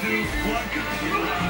two, one.